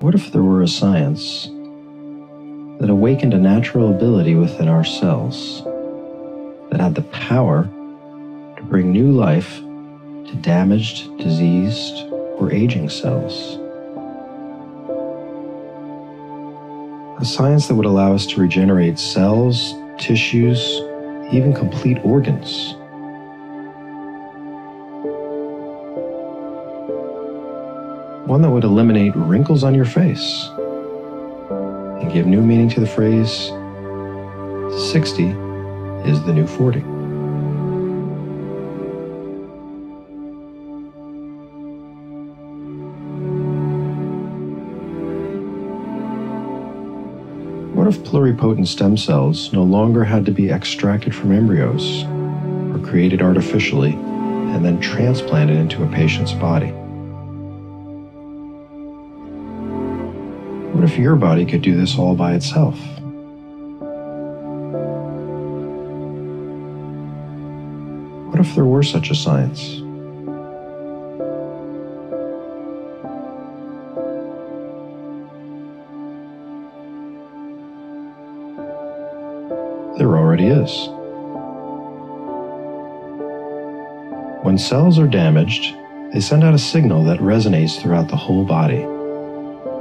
What if there were a science that awakened a natural ability within our cells that had the power to bring new life to damaged, diseased, or aging cells? A science that would allow us to regenerate cells, tissues, even complete organs. One that would eliminate wrinkles on your face and give new meaning to the phrase 60 is the new 40. What if pluripotent stem cells no longer had to be extracted from embryos or created artificially and then transplanted into a patient's body? What if your body could do this all by itself? What if there were such a science? There already is. When cells are damaged, they send out a signal that resonates throughout the whole body.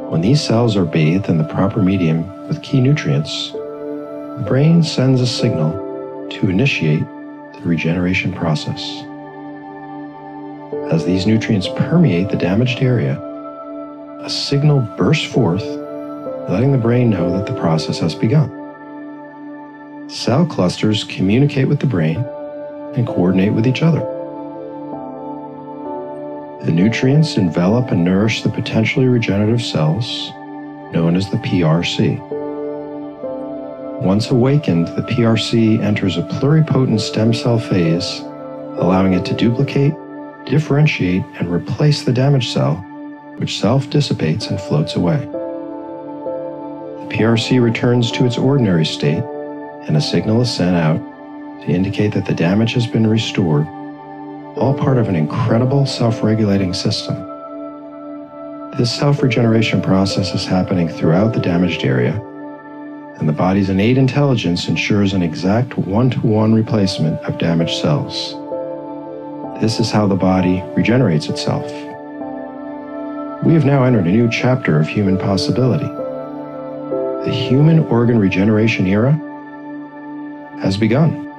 When these cells are bathed in the proper medium with key nutrients, the brain sends a signal to initiate the regeneration process. As these nutrients permeate the damaged area, a signal bursts forth, letting the brain know that the process has begun. Cell clusters communicate with the brain and coordinate with each other. The nutrients envelop and nourish the potentially regenerative cells, known as the PRC. Once awakened, the PRC enters a pluripotent stem cell phase, allowing it to duplicate, differentiate, and replace the damaged cell, which self dissipates and floats away. The PRC returns to its ordinary state, and a signal is sent out to indicate that the damage has been restored all part of an incredible self regulating system. This self regeneration process is happening throughout the damaged area, and the body's innate intelligence ensures an exact one to one replacement of damaged cells. This is how the body regenerates itself. We have now entered a new chapter of human possibility. The human organ regeneration era has begun.